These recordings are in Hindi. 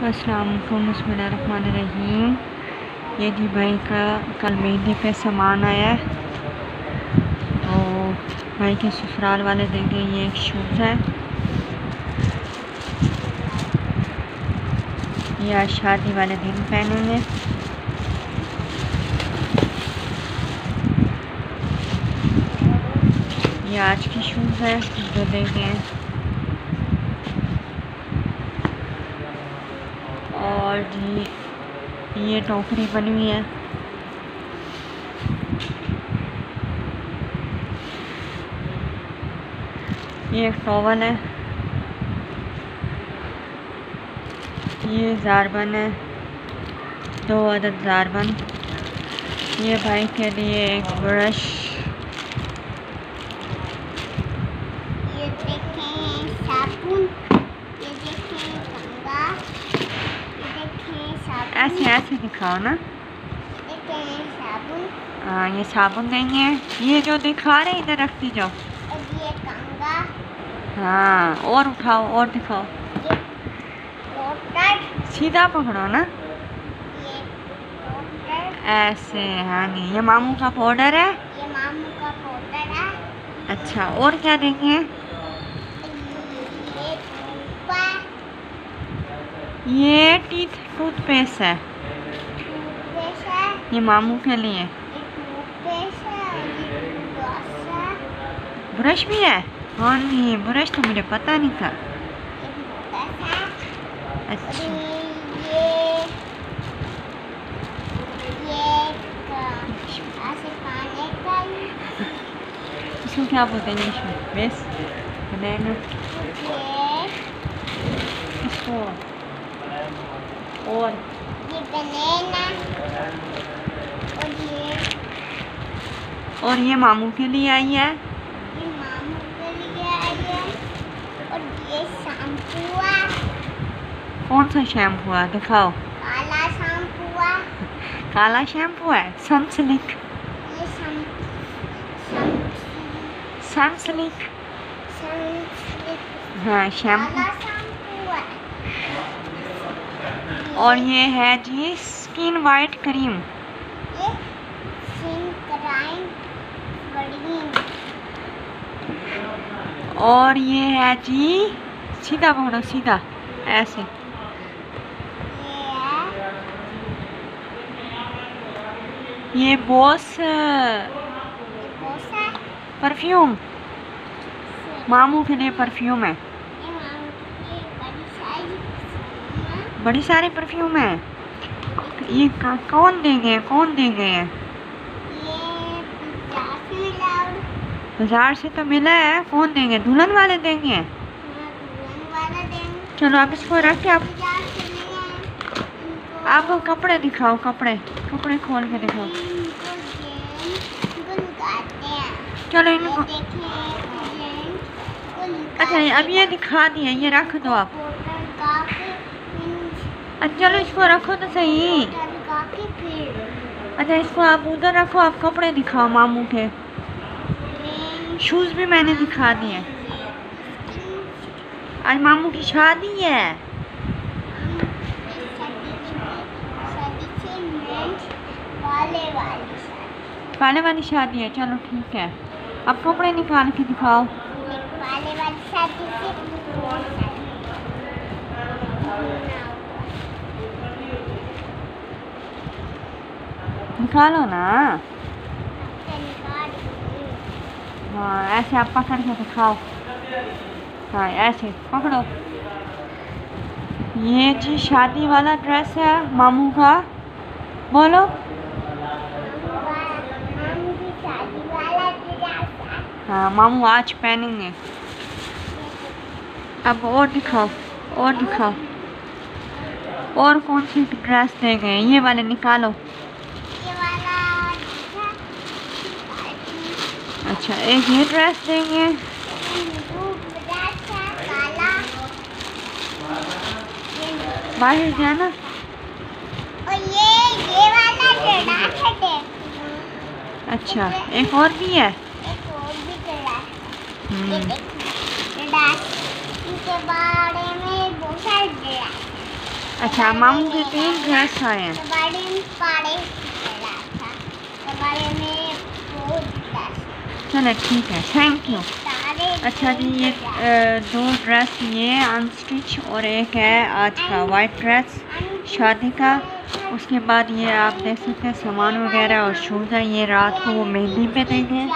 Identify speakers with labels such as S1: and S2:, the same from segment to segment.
S1: अस्सलाम रहीम ये जी भाई का कल मेहंदी पे सामान आया है। तो भाई के ससुराल वाले देंगे ये एक शूज़ है। ये आज शादी वाले दिन पहनेंगे ये आज की शूज़ है, जो देंगे और जी, ये टोकरी बनी हुई है। ये एक टॉवल है। ये जारबन है। दो अदद जारबन ये भाई के लिए एक ब्रश। ऐसे ऐसे दिखाओ ना। हाँ ये साबुन देंगे ये जो दिखा रहे इधर रखती जाओ हाँ और उठाओ, और दिखाओ। सीधा पकड़ो ना। ऐसे हाँ नहीं ये मामू का पाउडर है।
S2: ये मामू का पाउडर है
S1: अच्छा और क्या देंगे
S2: ये
S1: टीथ टूथपेस्ट है।
S2: है।
S1: ये मामू के लिए।
S2: ब्रश
S1: भी है? हाँ नहीं ब्रश तो मुझे पता नहीं था। अच्छा।
S2: ये ये
S1: इसको क्या बोलते हैं इंग्लिश में बेस बनाना इसको और
S2: ये बनाना और ये
S1: और ये मामू के लिए आई है?
S2: ये मामू के लिए आई है और ये शैम्पू है
S1: कौन सा शैम्पू है? दिखाओ।
S2: काला शैम्पू है?
S1: काला शैम्पू है सनसिल्क
S2: ये
S1: सनसिल्क हाँ शैम्पू
S2: है
S1: और ये है जी स्किन वाइट क्रीम और ये है जी सीधा पकड़ो सीधा ऐसे.
S2: ये
S1: बॉस परफ्यूम मामू के लिए परफ्यूम है
S2: ये मामू की बड़ी साइज़
S1: बड़ी सारी परफ्यूम है। ये का, कौन देंगे कौन देंगे? ये बाज़ार से तो मिला है कौन देंगे? दुल्हन वाले देंगे?
S2: दुल्हन वाला देंगे
S1: चलो आप इसको रख के आप आप कपड़े दिखाओ कपड़े। कपड़े खोल के दिखाओ। चलो इनको अच्छा अब ये दिखा दिए ये रख दो आप। चलो इसको रखो तो सही। अच्छा इसको आप उधर रखो, आप कपड़े दिखाओ मामू के। शूज़ भी मैंने दिखा दिए आज मामू की शादी है। पहले वाली शादी है, चलो ठीक है। अब कपड़े निकाल के दिखाओ।
S2: वाली शादी से कौन साड़ी
S1: निकालो ना। हाँ ऐसे आप पकड़ के दिखाओ। हाँ ऐसे पकड़ो। ये जी शादी वाला ड्रेस है, मामू का। बोलो।
S2: है
S1: हाँ मामू आज पहनेंगे। अब और दिखाओ और दिखाओ। और कौन सी ड्रेस देंगे? ये वाले निकालो
S2: ये वाला
S1: अच्छा एक ये ड्रेस देंगे।
S2: ड्रेस है
S1: बाहर जाना।
S2: और ये ये वाला है
S1: अच्छा एक और भी है।
S2: एक और भी ड्रेस ये
S1: हम्म,
S2: देखिए ड्रेस के बारे में बहुत सारे
S1: अच्छा मामू के तीन ड्रेस आए हैं
S2: कबाड़ी में पाड़े मिला था कबाड़ी में दो ड्रेस
S1: चलो ठीक है थैंक यू अच्छा जी ये दो ड्रेस ये अनस्टिच और एक है आज का वाइट ड्रेस शादी का। उसके बाद ये आप देख सकते हैं सामान वगैरह और शूज़ है। ये रात को वो मेहंदी पे देंगे।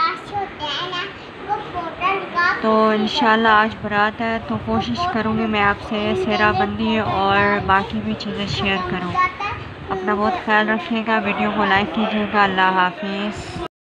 S1: तो इन आज बारात है तो कोशिश करूँगी मैं आपसे सेरा बंदी और बाकी भी चीज़ें शेयर करूँ। अपना बहुत ख्याल रखिएगा वीडियो को लाइक कीजिएगा। अल्लाह हाफिज़।